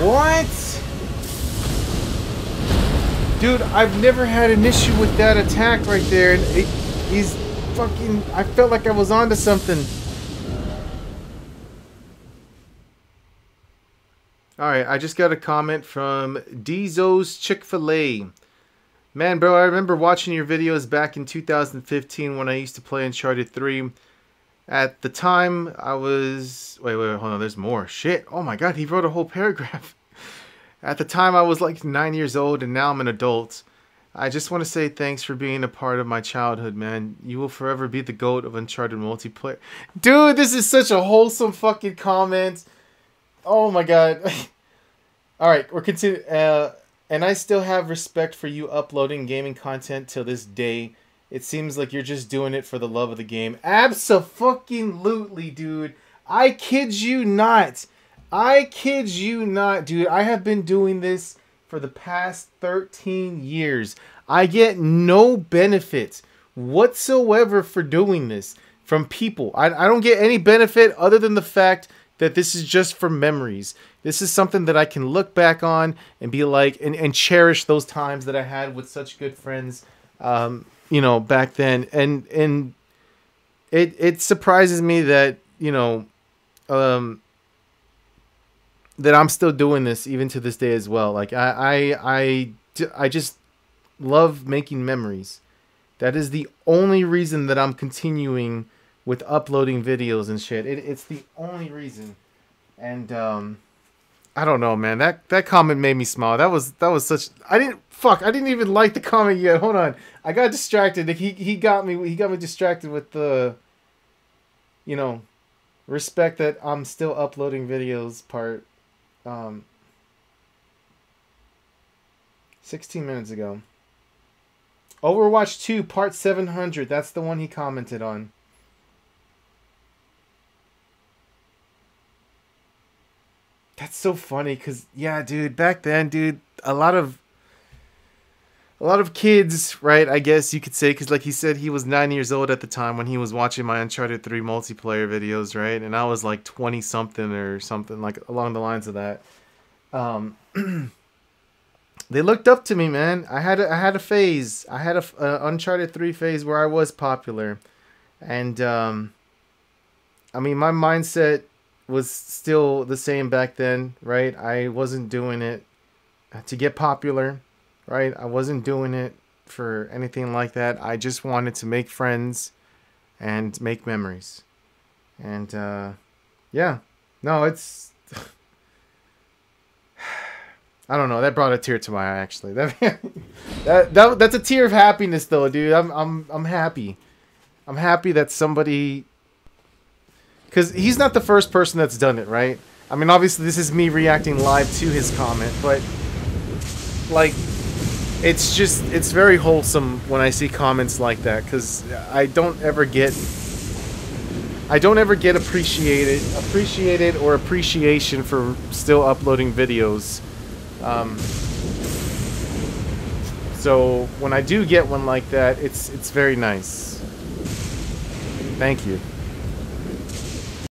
What? Dude, I've never had an issue with that attack right there. And he's fucking... I felt like I was onto something. Alright, I just got a comment from Dieso's Chick-fil-A. Man, bro, I remember watching your videos back in 2015 when I used to play Uncharted 3. At the time, I was... Wait, wait, hold on, there's more. Shit, oh my god, he wrote a whole paragraph. At the time, I was like 9 years old, and now I'm an adult. I just want to say thanks for being a part of my childhood, man. You will forever be the GOAT of Uncharted multiplayer. Dude, this is such a wholesome fucking comment. Oh my god. Alright, we're continuing. Uh, and I still have respect for you uploading gaming content till this day. It seems like you're just doing it for the love of the game. Absolutely, dude. I kid you not. I kid you not, dude. I have been doing this for the past 13 years. I get no benefit whatsoever for doing this from people. I, I don't get any benefit other than the fact that this is just for memories. This is something that I can look back on and be like, and, and cherish those times that I had with such good friends, um, you know, back then. And, and it, it surprises me that, you know, um, that I'm still doing this even to this day as well. Like I, I, I, I just love making memories. That is the only reason that I'm continuing with uploading videos and shit. It, it's the only reason. And um, I don't know, man. That that comment made me smile. That was that was such. I didn't fuck. I didn't even like the comment yet. Hold on. I got distracted. He he got me. He got me distracted with the. You know, respect that I'm still uploading videos part. Um, 16 minutes ago. Overwatch 2 Part 700. That's the one he commented on. That's so funny cuz yeah, dude, back then, dude, a lot of a lot of kids, right? I guess you could say cuz like he said he was 9 years old at the time when he was watching my Uncharted 3 multiplayer videos, right? And I was like 20 something or something like along the lines of that. Um they looked up to me, man. I had a, I had a phase. I had a, a Uncharted 3 phase where I was popular. And um I mean, my mindset was still the same back then, right? I wasn't doing it to get popular, right? I wasn't doing it for anything like that. I just wanted to make friends and make memories. And uh yeah. No, it's I don't know. That brought a tear to my eye. Actually, that that, that that's a tear of happiness, though, dude. I'm I'm I'm happy. I'm happy that somebody, because he's not the first person that's done it, right? I mean, obviously, this is me reacting live to his comment, but like, it's just it's very wholesome when I see comments like that, because I don't ever get. I don't ever get appreciated, appreciated or appreciation for still uploading videos. Um, so when I do get one like that, it's it's very nice. Thank you.